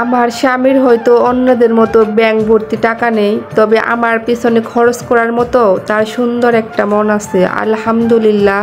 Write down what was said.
আমার স্বামীর হয়তো অন্যদের মতো ব্যাংক ভর্তি টাকা নেই, তবে আমার পিছনে খরচ করার মতো তার সুন্দর একটা মন আছে, আলহামদুলিল্লাহ।